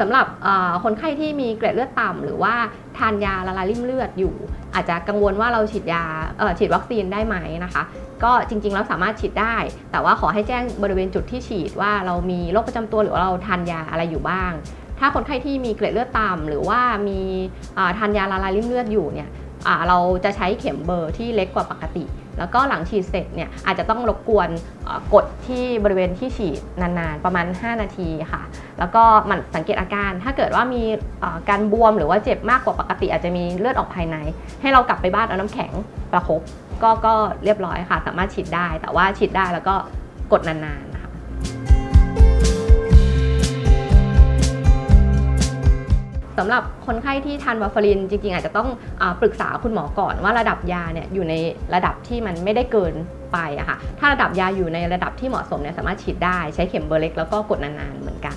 สำหรับคนไข้ที่มีเกล็ดเลือดต่ำหรือว่าทานยาละลายริ่มเลือดอยู่ อาจจะกังวลว่าเราฉีดยาฉีดวัคซีนได้ไหมนะคะ ก็จริงๆเราสามารถฉีดได้ แต่ว่าขอให้แจ้งบริเวณจุดที่ฉีดว่าเรามีโรคประจำตัวหรือว่าเราทานยาอะไรอยู่บ้าง ถ้าคนไข้ที่มีเกล็ดเลือดต่ำหรือว่ามีทานยาละลายริ่มเลือดอยู่เนี่ย เราจะใช้เข็มเบอร์ที่เล็กกว่าปกติ แล้วก็หลังฉีดเสร็จเนี่ยอาจจะต้องรบกวนกดที่บริเวณที่ฉีดนานๆ ประมาณ 5 นาทีค่ะ แล้วก็มันสังเกตอาการ ถ้าเกิดว่ามีการบวมหรือว่าเจ็บมากกว่าปกติ อาจจะมีเลือดออกภายใน ให้เรากลับไปบ้านเอาน้ำแข็งประคบก็ก็เรียบร้อยค่ะ สามารถฉีดได้แต่ว่าฉีดได้แล้วก็กดนานๆ สำหรับคนไข้ที่ทานวาฟารินจริงๆ อาจจะต้องอปรึกษาคุณหมอก่อนว่าระดับยาเนี่ยอยู่ในระดับที่มันไม่ได้เกินไปอะค่ะถ้าระดับยาอยู่ในระดับที่เหมาะสมเนี่ยสามารถฉีดได้ใช้เข็มเบอร์เล็กแล้วก็กดนานๆเหมือนกัน